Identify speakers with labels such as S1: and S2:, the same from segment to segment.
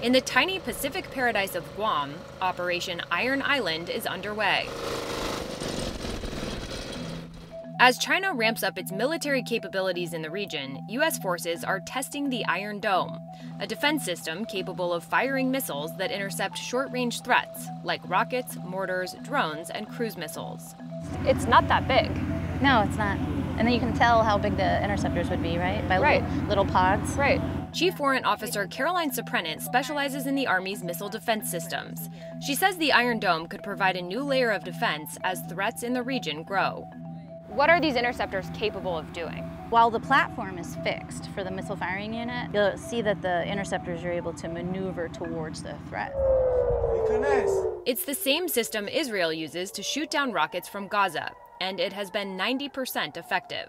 S1: In the tiny Pacific paradise of Guam, Operation Iron Island is underway. As China ramps up its military capabilities in the region, U.S. forces are testing the Iron Dome, a defense system capable of firing missiles that intercept short range threats like rockets, mortars, drones, and cruise missiles. It's not that big.
S2: No, it's not. And then you can tell how big the interceptors would be, right? By
S1: right.
S2: Little, little pods.
S1: Right. Chief Warrant Officer Caroline Soprenant specializes in the Army's missile defense systems. She says the Iron Dome could provide a new layer of defense as threats in the region grow. What are these interceptors capable of doing?
S2: While the platform is fixed for the missile firing unit, you'll see that the interceptors are able to maneuver towards the threat.
S1: It's the same system Israel uses to shoot down rockets from Gaza, and it has been 90% effective.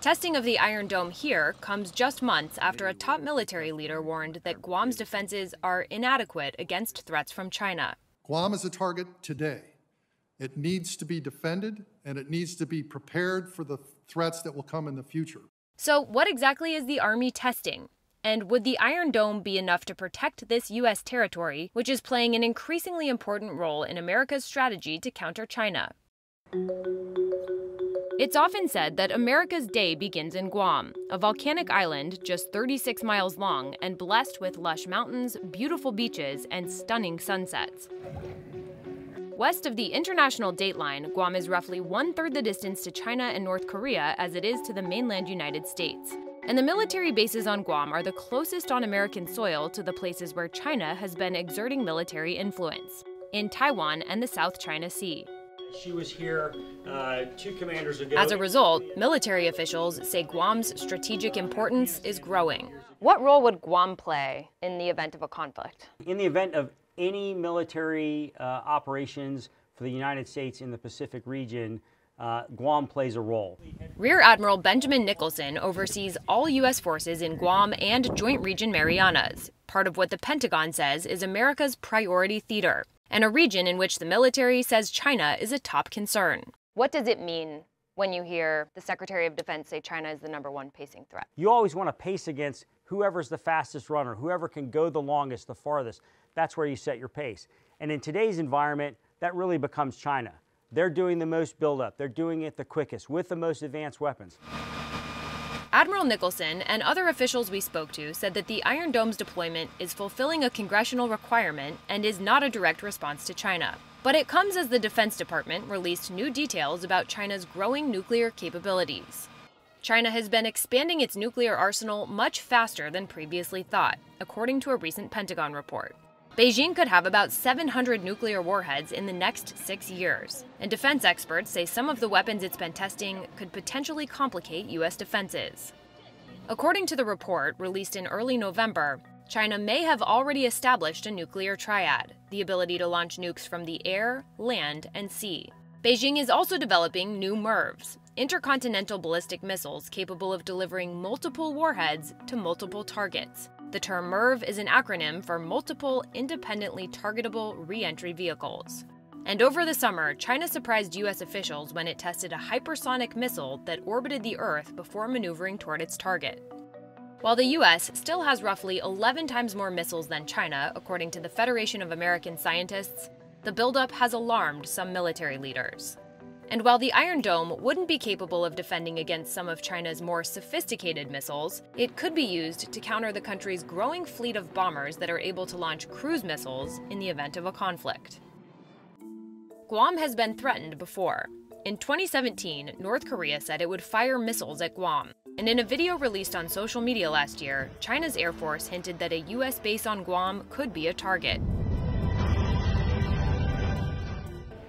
S1: Testing of the Iron Dome here comes just months after a top military leader warned that Guam's defenses are inadequate against threats from China.
S3: Guam is a target today. It needs to be defended and it needs to be prepared for the threats that will come in the future.
S1: So, what exactly is the Army testing? And would the Iron Dome be enough to protect this U.S. territory, which is playing an increasingly important role in America's strategy to counter China? It's often said that America's day begins in Guam, a volcanic island just 36 miles long and blessed with lush mountains, beautiful beaches, and stunning sunsets. West of the international dateline, Guam is roughly one third the distance to China and North Korea as it is to the mainland United States. And the military bases on Guam are the closest on American soil to the places where China has been exerting military influence in Taiwan and the South China Sea.
S4: She was here uh, two commanders ago.
S1: As a result, military officials say Guam's strategic importance is growing.
S5: What role would Guam play in the event of a conflict?
S4: In the event of any military uh, operations for the United States in the Pacific region, uh, Guam plays a role.
S1: Rear Admiral Benjamin Nicholson oversees all U.S. forces in Guam and Joint Region Marianas, part of what the Pentagon says is America's priority theater, and a region in which the military says China is a top concern.
S5: What does it mean when you hear the Secretary of Defense say China is the number one pacing threat?
S4: You always want to pace against whoever's the fastest runner, whoever can go the longest, the farthest that's where you set your pace. And in today's environment, that really becomes China. They're doing the most buildup. They're doing it the quickest with the most advanced weapons.
S1: Admiral Nicholson and other officials we spoke to said that the Iron Dome's deployment is fulfilling a congressional requirement and is not a direct response to China. But it comes as the Defense Department released new details about China's growing nuclear capabilities. China has been expanding its nuclear arsenal much faster than previously thought, according to a recent Pentagon report. Beijing could have about 700 nuclear warheads in the next six years, and defense experts say some of the weapons it's been testing could potentially complicate U.S. defenses. According to the report, released in early November, China may have already established a nuclear triad, the ability to launch nukes from the air, land, and sea. Beijing is also developing new MIRVs, intercontinental ballistic missiles capable of delivering multiple warheads to multiple targets, the term MIRV is an acronym for Multiple Independently Targetable Reentry Vehicles. And over the summer, China surprised U.S. officials when it tested a hypersonic missile that orbited the Earth before maneuvering toward its target. While the U.S. still has roughly 11 times more missiles than China, according to the Federation of American Scientists, the buildup has alarmed some military leaders. And while the Iron Dome wouldn't be capable of defending against some of China's more sophisticated missiles, it could be used to counter the country's growing fleet of bombers that are able to launch cruise missiles in the event of a conflict. Guam has been threatened before. In 2017, North Korea said it would fire missiles at Guam. And in a video released on social media last year, China's Air Force hinted that a U.S. base on Guam could be a target.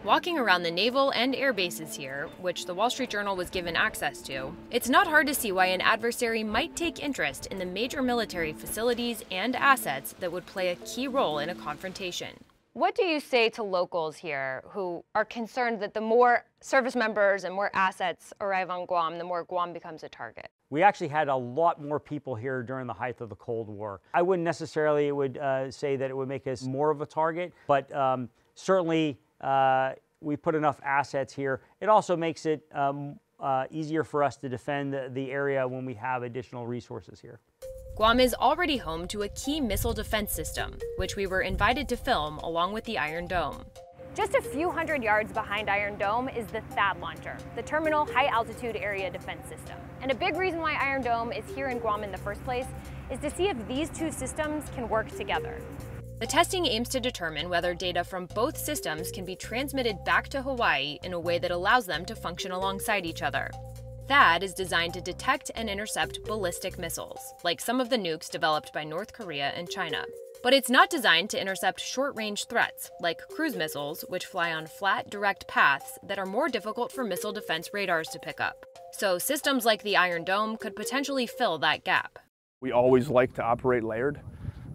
S1: Walking around the naval and air bases here, which the Wall Street Journal was given access to, it's not hard to see why an adversary might take interest in the major military facilities and assets that would play a key role in a confrontation.
S5: What do you say to locals here who are concerned that the more service members and more assets arrive on Guam, the more Guam becomes a target?
S4: We actually had a lot more people here during the height of the Cold War. I wouldn't necessarily would uh, say that it would make us more of a target, but um, certainly uh, we put enough assets here. It also makes it um, uh, easier for us to defend the, the area when we have additional resources here.
S1: Guam is already home to a key missile defense system, which we were invited to film along with the Iron Dome.
S5: Just a few hundred yards behind Iron Dome is the THAAD launcher, the Terminal High Altitude Area Defense System. And a big reason why Iron Dome is here in Guam in the first place is to see if these two systems can work together.
S1: The testing aims to determine whether data from both systems can be transmitted back to Hawaii in a way that allows them to function alongside each other. THAAD is designed to detect and intercept ballistic missiles, like some of the nukes developed by North Korea and China. But it's not designed to intercept short range threats, like cruise missiles, which fly on flat, direct paths that are more difficult for missile defense radars to pick up. So, systems like the Iron Dome could potentially fill that gap.
S6: We always like to operate layered,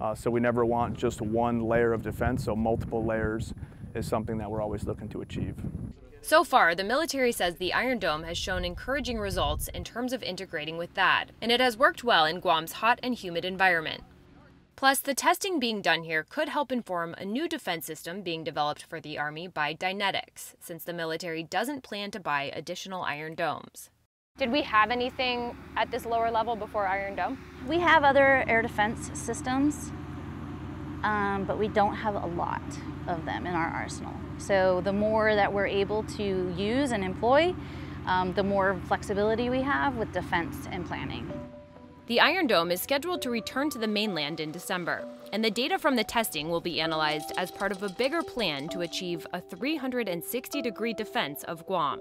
S6: uh, so we never want just one layer of defense, so multiple layers is something that we're always looking to achieve.
S1: So far, the military says the Iron Dome has shown encouraging results in terms of integrating with THAAD, and it has worked well in Guam's hot and humid environment. Plus, the testing being done here could help inform a new defense system being developed for the Army by Dynetics, since the military doesn't plan to buy additional Iron Domes.
S5: Did we have anything at this lower level before Iron Dome?
S2: We have other air defense systems, um, but we don't have a lot of them in our arsenal. So the more that we're able to use and employ, um, the more flexibility we have with defense and planning.
S1: The Iron Dome is scheduled to return to the mainland in December, and the data from the testing will be analyzed as part of a bigger plan to achieve a 360 degree defense of Guam.